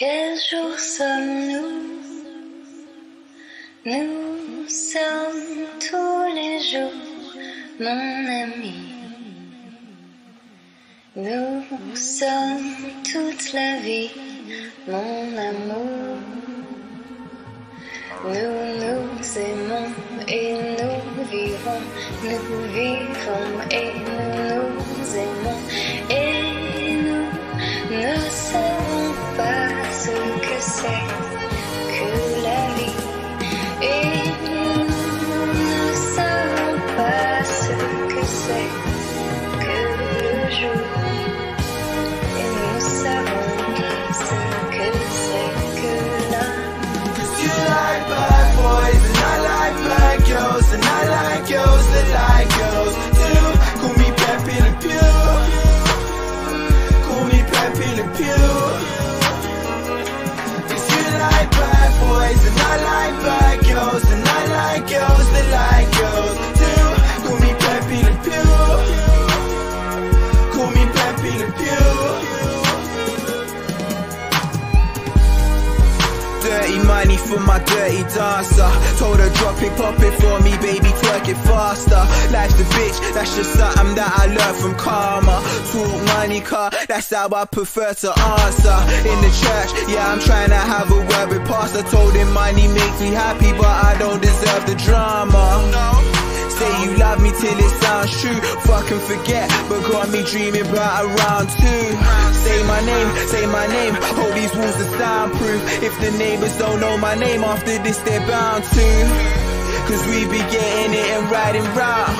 Quel jour sommes-nous? Nous sommes tous les jours, mon ami. Nous sommes toute la vie, mon amour. Nous nous aimons et nous vivons, nous vivons et nous nous aimons and I like girls that like girls too. Call me Pepe Le Pew. Call me Pepe Le Pew. Cause you like bad boys and I like bad girls and I like girls that like girls money for my dirty dancer. Told her drop it, pop it for me, baby, twerk it faster. Life's a bitch, that's just something that I learned from karma. Talk money, car, that's how I prefer to answer. In the church, yeah, I'm trying to have a word with pastor. Told him money makes me happy, but I don't deserve the drama. Say you love me till it sounds true. Fucking forget, but got me dreaming about a round two. Say my name, say my name. Hope these walls are soundproof. If the neighbors don't know my name after this, they're bound to. Cause we be getting it and riding round.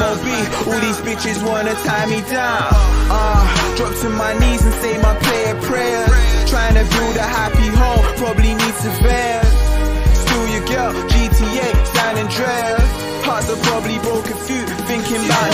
MOB, all these bitches wanna tie me down. Uh, drop to my knees and say my prayer prayer. Trying to build a happy home, probably need surveyors. Still your girl, GTA, San Andreas. Hearts are probably broke a few, thinking about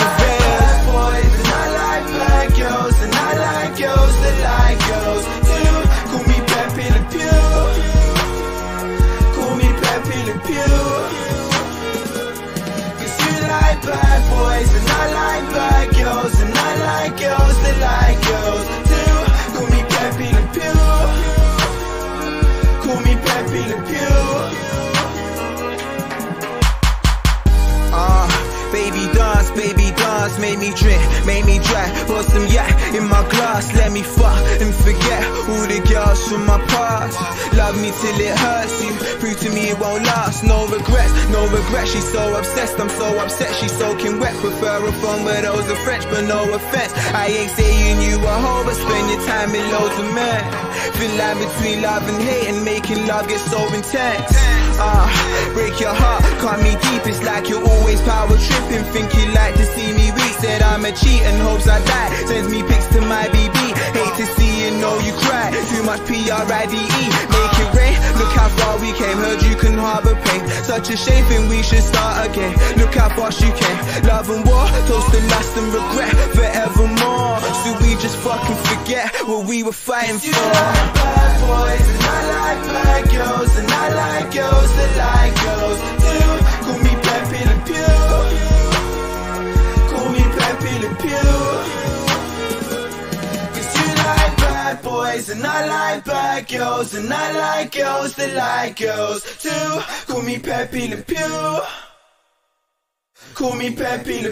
make me drink, made me dry. Pour some yak in my glass, let me fuck and forget all the girls from my past. Love me till it hurts you, prove to me it won't last. No regrets, no regrets. She's so obsessed, I'm so upset. She's soaking wet. Prefer a phone where those are French, but no offense. I ain't saying you a hoe, but spend your time with loads of men. Feel like between love and hate, and making love get so intense. Ah, break your heart, cut me deep. It's like you're always power tripping. Think you like to see me weak. Said I'm a cheat and hopes I die. Sends me pics to my BB. Hate to see you know you cry. Too much P-R-I-D-E. Make it rain. Look how far we came. Heard you can harbor pain. Such a shame. Think we should start again. Look how far you came. Love and war. Toast to lust and regret. Forevermore. So we just fucking forget what we were fighting for. bad boys and I like bad boys and I like bad girls and I like girls that like girls too. Call me Pepe Le Pew. Call me Pepe Le